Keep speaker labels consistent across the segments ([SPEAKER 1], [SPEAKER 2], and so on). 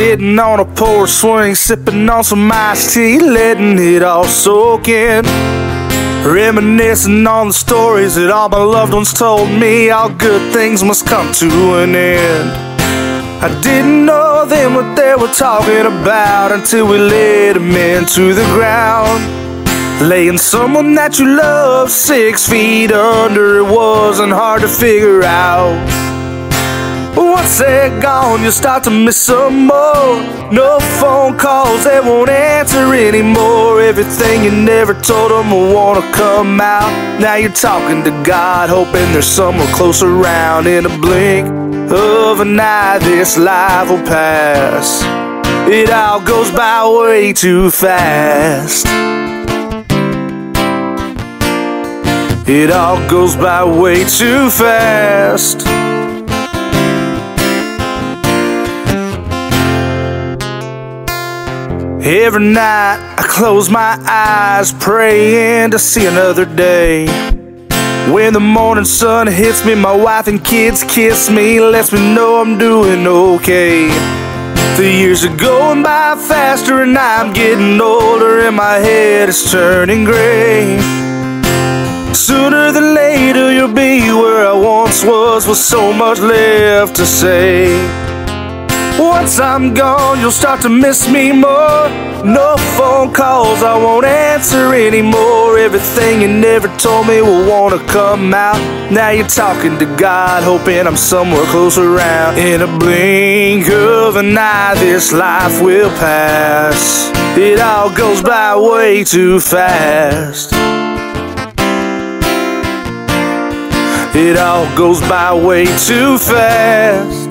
[SPEAKER 1] Sitting on a porch swing, sipping on some iced tea, letting it all soak in. Reminiscing on the stories that all my loved ones told me, all good things must come to an end. I didn't know then what they were talking about until we laid them into the ground. Laying someone that you love six feet under, it wasn't hard to figure out. Once they're gone, you'll start to miss some more. No phone calls, they won't answer anymore. Everything you never told them will wanna come out. Now you're talking to God, hoping there's somewhere close around. In a blink of an eye, this life will pass. It all goes by way too fast. It all goes by way too fast. Every night I close my eyes, praying to see another day. When the morning sun hits me, my wife and kids kiss me, lets me know I'm doing okay. The years are going by faster, and I'm getting older, and my head is turning gray. Sooner than later, you'll be where I once was, with so much left to say. Once I'm gone, you'll start to miss me more. No phone calls, I won't answer anymore. Everything you never told me will wanna come out. Now you're talking to God, hoping I'm somewhere close around. In a blink of an eye, this life will pass. It all goes by way too fast. It all goes by way too fast.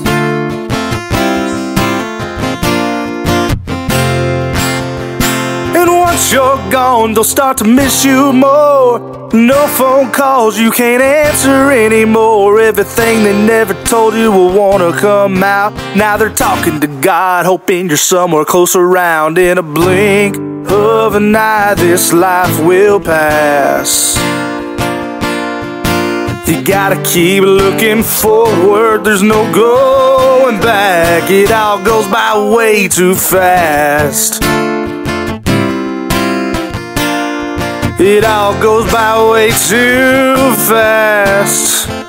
[SPEAKER 1] You're gone, they'll start to miss you more. No phone calls you can't answer anymore. Everything they never told you will wanna come out. Now they're talking to God, hoping you're somewhere close around. In a blink of an eye, this life will pass. You gotta keep looking forward, there's no going back. It all goes by way too fast. It all goes by way too fast.